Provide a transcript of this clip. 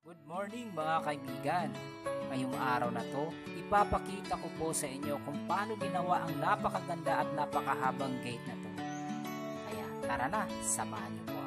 Good morning mga kaibigan. Ngayong araw na to, ipapakita ko po sa inyo kung paano ginawa ang napakaganda at napakahabang gate na to. Kaya tara na, samahan niyo